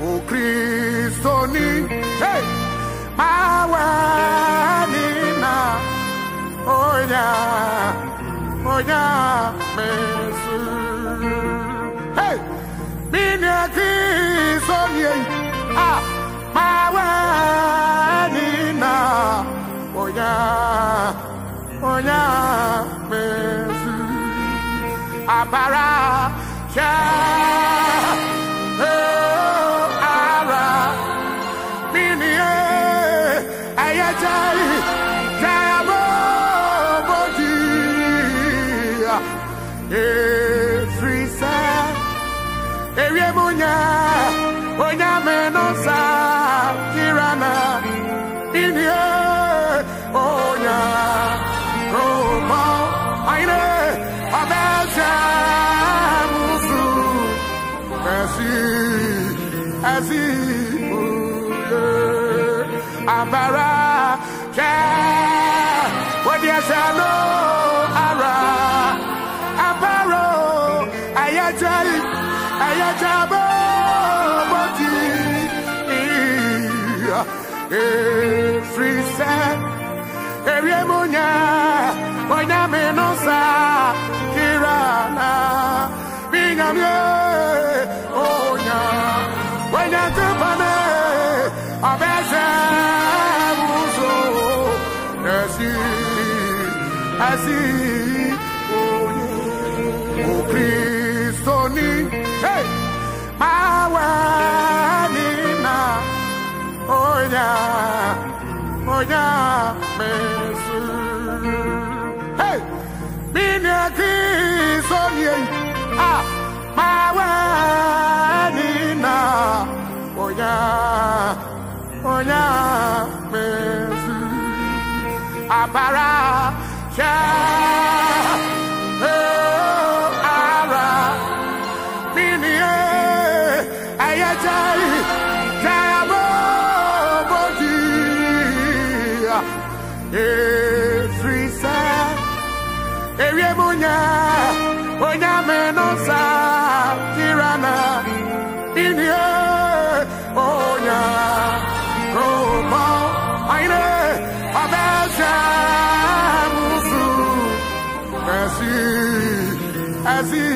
ukristoni hey! mawanina onya onya mesu hey! mini kristoni ah mawanina onya onya mesu abara cha musu Asi, asi, abara, ja, wadi asano, ara, abaro, ayajai, ayajabo, boti, every set, every hey, mawani na, onya, onya, mesu, hey, mini Kristo ni, ah, mawani na, onya, onya, mesu, abara, cha, oh, ara, mini, ayajai, jayabo, every sad, ewie munya, onya menosa, kirana, mini, onya, romo, aine, abesha, musu, Asi, asi,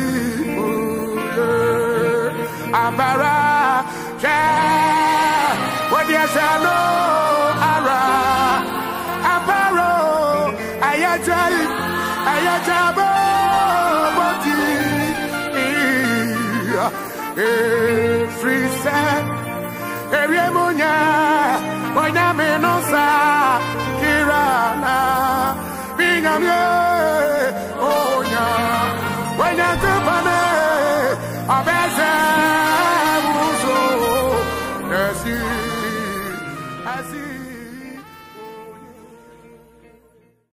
abara, ja, wadi asano, ara, ayajai, ayajabo, boti, every set,